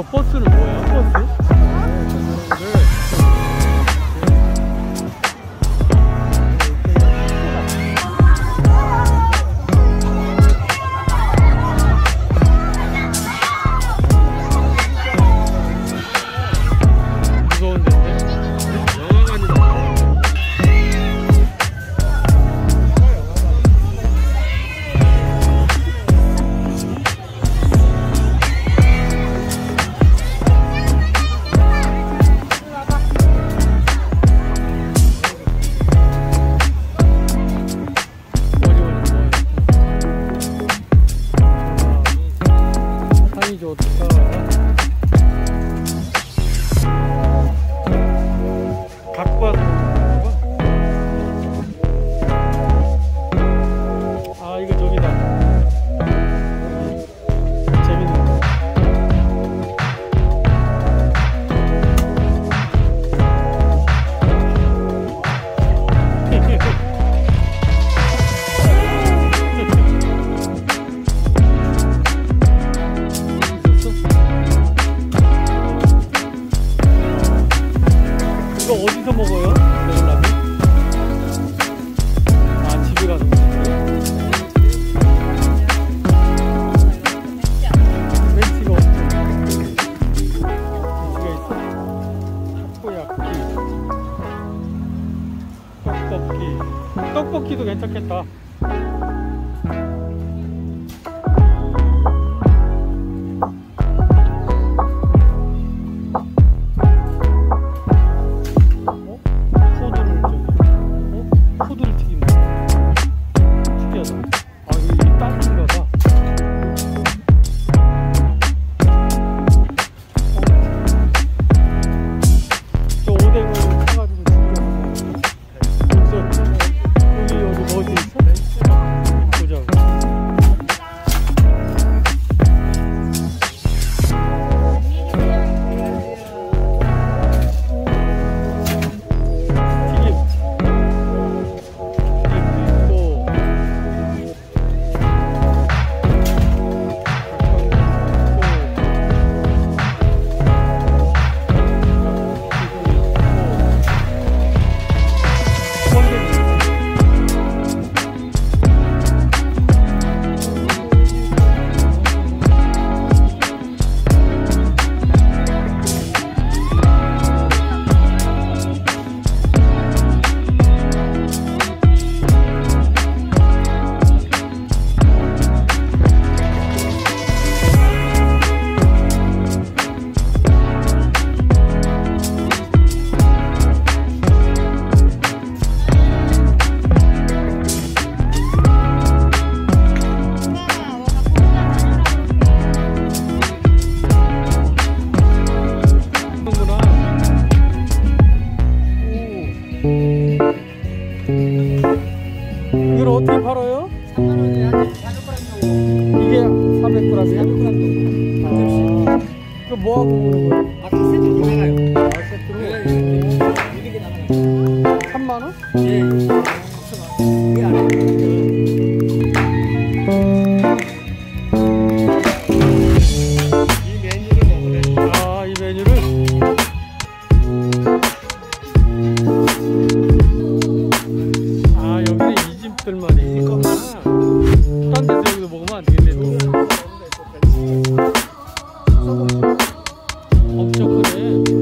저 버스는 뭐예요? 버스? 이거 어디서 먹어요? 매운라면? 아 집에 가서 벤치가 없죠 벤치가 있어 타코야끼 떡볶이. 떡볶이도 괜찮겠다. Walk. yeah.